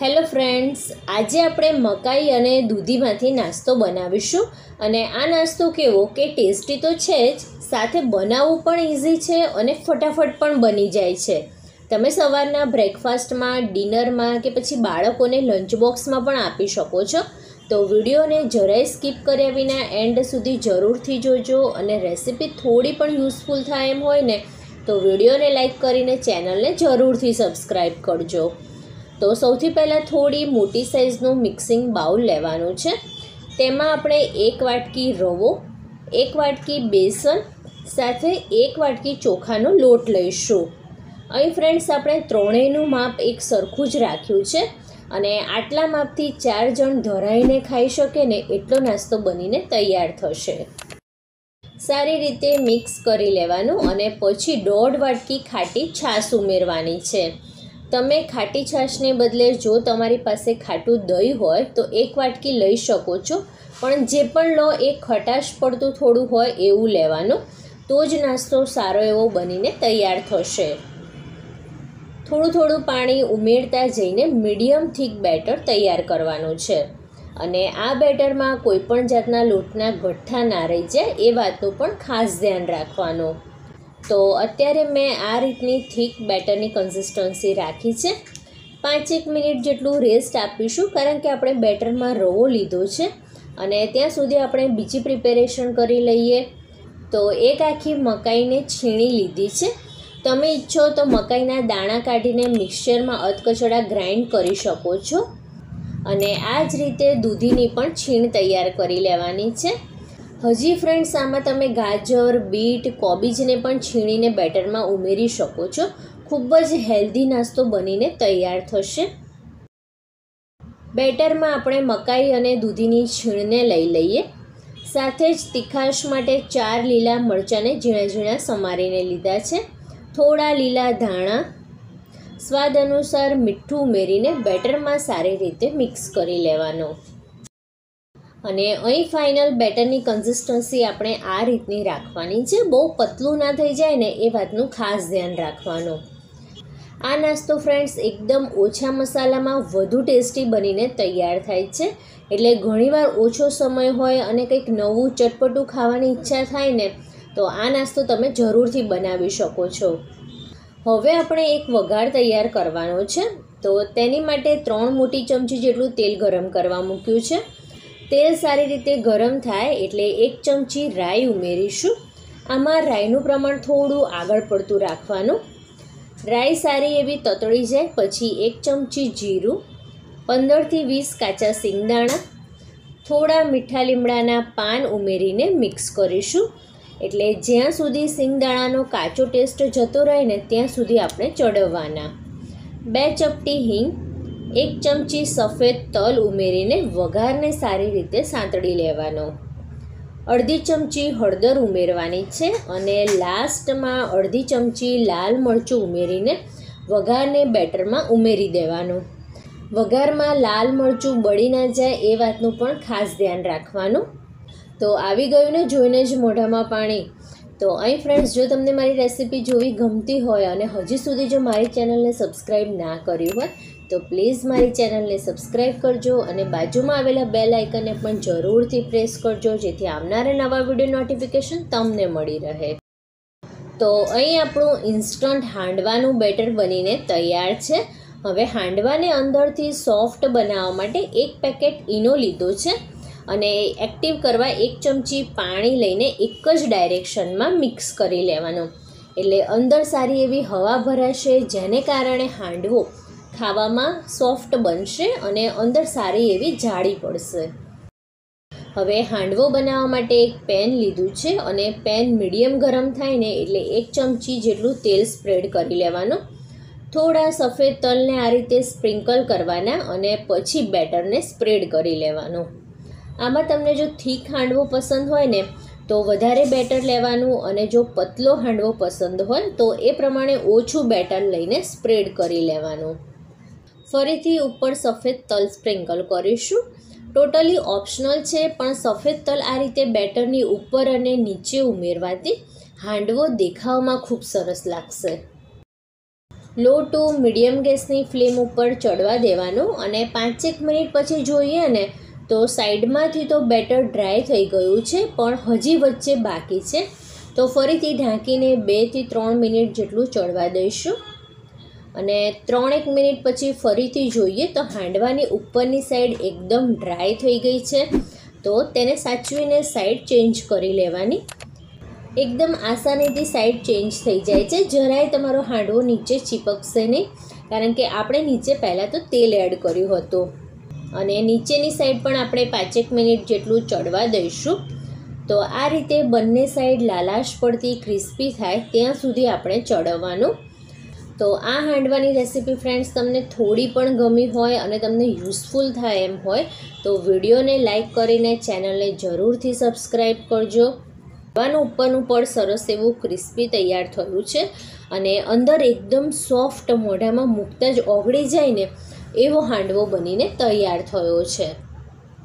Hello friends, આજે આપણે મકાઈ અને દૂધીમાંથી નાસ્તો બનાવીશું. અને આ નાસ્તો કેવો કે ટેસ્ટી તો છે જ, સાથે બનાવવું પણ ઇઝી છે અને ફટાફટ પણ બની જાય છે. તમે સવારના બ્રેકફાસ્ટમાં ડિનરમાં કે પછી બાળકોને લંચ બોક્સમાં પણ આપી શકો છો. તો વિડીયોને જરાય સ્કીપ કર્યા વિના એન્ડ સુધી જરૂરથી જોજો અને રેસીપી થોડી પણ યુઝફુલ થાય એમ હોય ને, તો વિડીયોને લાઈક કરીને ચેનલને જરૂરથી સબસ્ક્રાઈબ કરજો. તો સૌથી પહેલાં થોડી મોટી સાઇઝનું મિક્સિંગ બાઉલ લેવાનું છે. તેમાં આપણે એક વાટકી રવો, એક વાટકી બેસન, સાથે એક વાટકી ચોખાનો લોટ લઈશું. અહીં ફ્રેન્ડ્સ આપણે ત્રણેયનું માપ એક સરખું જ રાખ્યું છે અને આટલા માપથી ચાર જણ ધરાઈને ખાઈ શકે ને એટલો નાસ્તો બનીને તૈયાર થશે. સારી રીતે મિક્સ કરી લેવાનું અને પછી દોઢ વાટકી ખાટી છાશ ઉમેરવાની છે. તમે ખાટી છાશને બદલે જો તમારી પાસે ખાટું દહીં હોય, તો એક વાટકી લઈ શકો છો. પણ જે પણ લો, એ ખટાશ પડતું થોડું હોય એવું લેવાનું. તો જ નાસ્તો સારો એવો બનીને તૈયાર થશે. થોડું થોડું પાણી ઉમેરતા જઈને મીડિયમ થીક બેટર તૈયાર કરવાનું છે. અને આ બેટરમાં કોઈપણ જાતના લોટના ગઠ્ઠા ના રહી જાય, એ વાતનું પણ ખાસ ધ્યાન રાખવાનું. તો અત્યારે મેં આ રીતની થીક બેટરની કન્સિસ્ટન્સી રાખી છે. પાંચેક મિનિટ જેટલું રેસ્ટ આપીશું, કારણ કે આપણે બેટરમાં રવો લીધો છે અને ત્યાં સુધી આપણે બીજી પ્રિપેરેશન કરી લઈએ. તો એક આખી મકાઈને છીણી લીધી છે. તમે ઈચ્છો તો મકાઈના દાણા કાઢીને મિક્સચરમાં અધકચડા ગ્રાઇન્ડ કરી શકો છો. અને આ જ રીતે દૂધીની પણ છીણ તૈયાર કરી લેવાની છે. હજી ફ્રેન્ડ્સ આમાં તમે ગાજર, બીટ, કોબીજને પણ છીણીને બેટરમાં ઉમેરી શકો છો. ખૂબ જ હેલ્ધી નાસ્તો બનીને તૈયાર થશે. બેટરમાં આપણે મકાઈ અને દૂધીની છીણને લઈ લઈએ. સાથે જ તીખાશ માટે ચાર લીલા મરચાંને ઝીણા ઝીણા સમારીને લીધા છે. થોડા લીલા ધાણા. સ્વાદ અનુસાર મીઠું ઉમેરીને બેટરમાં સારી રીતે મિક્સ કરી લેવાનો. અને અહીં ફાઇનલ બેટરની કન્સિસ્ટન્સી આપણે આ રીતની રાખવાની છે. બહુ પતલું ના થઈ જાય ને એ વાતનું ખાસ ધ્યાન રાખવાનું. આ નાસ્તો ફ્રેન્ડ્સ એકદમ ઓછા મસાલામાં વધુ ટેસ્ટી બનીને તૈયાર થાય છે. એટલે ઘણીવાર ઓછો સમય હોય અને કંઈક નવું ચટપટું ખાવાની ઈચ્છા થાય ને, તો આ નાસ્તો તમે જરૂરથી બનાવી શકો છો. હવે આપણે એક વઘાર તૈયાર કરવાનો છે. તો તેની માટે ત્રણ મોટી ચમચી જેટલું તેલ ગરમ કરવા મૂક્યું છે. તેલ સારી રીતે ગરમ થાય એટલે એક ચમચી રાઈ ઉમેરીશું. આમાં રાઈનું પ્રમાણ થોડું આગળ પડતું રાખવાનું. રાઈ સારી એવી તતળી જાય, પછી એક ચમચી જીરું, પંદરથી વીસ કાચા સિંગદાણા, થોડા મીઠા લીમડાના પાન ઉમેરીને મિક્સ કરીશું. એટલે જ્યાં સુધી સિંગદાણાનો કાચો ટેસ્ટ જતો રહે ને ત્યાં સુધી આપણે ચડવવાના. બે ચપટી હિંગ એક ચમચી સફેદ તલ ઉમેરીને વઘારને સારી રીતે સાંતળી લેવાનો. અડધી ચમચી હળદર ઉમેરવાની છે અને લાસ્ટમાં અડધી ચમચી લાલ મરચું ઉમેરીને વઘારને બેટરમાં ઉમેરી દેવાનું. વઘારમાં લાલ મરચું બળી ના જાય એ વાતનું પણ ખાસ ધ્યાન રાખવાનું. તો આવી ગયું ને જોઈને જ મોઢામાં પાણી. તો અહીં ફ્રેન્ડ્સ જો તમને મારી રેસીપી જોવી ગમતી હોય અને હજી સુધી જો મારી ચેનલને સબસ્ક્રાઈબ ના કર્યું હોય તો પ્લીઝ મારી ચેનલને સબસ્ક્રાઈબ કરજો અને બાજુમાં આવેલા બે લાઇકનને પણ જરૂરથી પ્રેસ કરજો, જેથી આવનારા નવા વીડિયો નોટિફિકેશન તમને મળી રહે. તો અહીં આપણું ઇન્સ્ટન્ટ હાંડવાનું બેટર બનીને તૈયાર છે. હવે હાંડવાને અંદરથી સોફ્ટ બનાવવા માટે એક પેકેટ ઈનો લીધો છે અને એક્ટિવ કરવા એક ચમચી પાણી લઈને એક જ ડાયરેક્શનમાં મિક્સ કરી લેવાનું. એટલે અંદર સારી એવી હવા ભરાશે, જેને કારણે હાંડવો ખાવામાં સોફ્ટ બનશે અને અંદર સારી એવી જાળી પડશે. હવે હાંડવો બનાવવા માટે એક પેન લીધું છે અને પેન મીડિયમ ગરમ થાય ને એટલે એક ચમચી જેટલું તેલ સ્પ્રેડ કરી લેવાનું. થોડા સફેદ તલને આ રીતે સ્પ્રિંકલ કરવાના અને પછી બેટરને સ્પ્રેડ કરી લેવાનું. આમાં તમને જો થીક હાંડવો પસંદ હોય ને, તો વધારે બેટર લેવાનું અને જો પતલો હાંડવો પસંદ હોય, તો એ પ્રમાણે ઓછું બેટર લઈને સ્પ્રેડ કરી લેવાનું. ફરીથી ઉપર સફેદ તલ સ્પ્રિંકલ કરીશું. ટોટલી ઓપ્શનલ છે, પણ સફેદ તલ આ રીતે બેટરની ઉપર અને નીચે ઉમેરવાથી હાંડવો દેખાવમાં ખૂબ સરસ લાગશે. લો ટુ મીડિયમ ગેસની ફ્લેમ ઉપર ચડવા દેવાનું અને પાંચેક મિનિટ પછી જોઈએ ને તો સાઈડમાંથી તો બેટર ડ્રાય થઈ ગયું છે, પણ હજી વચ્ચે બાકી છે. તો ફરીથી ઢાંકીને બેથી ત્રણ મિનિટ જેટલું ચડવા દઈશું. અને ત્રણેક મિનિટ પછી ફરીથી જોઈએ તો હાંડવાની ઉપરની સાઈડ એકદમ ડ્રાય થઈ ગઈ છે. તો તેને સાચવીને સાઈડ ચેન્જ કરી લેવાની. એકદમ આસાનીથી સાઈડ ચેન્જ થઈ જાય છે. જરાય તમારો હાંડવો નીચે ચીપકશે નહીં, કારણ કે આપણે નીચે પહેલાં તો તેલ એડ કર્યું હતું. અને નીચેની સાઈડ પણ આપણે પાંચેક મિનિટ જેટલું ચડવા દઈશું. તો આ રીતે બંને સાઈડ લાલાશ પડતી ક્રિસ્પી થાય ત્યાં સુધી આપણે ચડવવાનું તો આ હાંડવાની રેસીપી ફ્રેન્ડ્સ તમને થોડી પણ ગમી હોય અને તમને યુઝફુલ થાય એમ હોય, તો વિડીયોને લાઈક કરીને ચેનલને જરૂરથી સબસ્ક્રાઈબ કરજો. હાંડવાનું ઉપરનું પડ સરસ એવું ક્રિસ્પી તૈયાર થયું છે અને અંદર એકદમ સોફ્ટ મોઢામાં મૂકતા જ ઓગળી જાય ને, એવો હાંડવો બનીને તૈયાર થયો છે.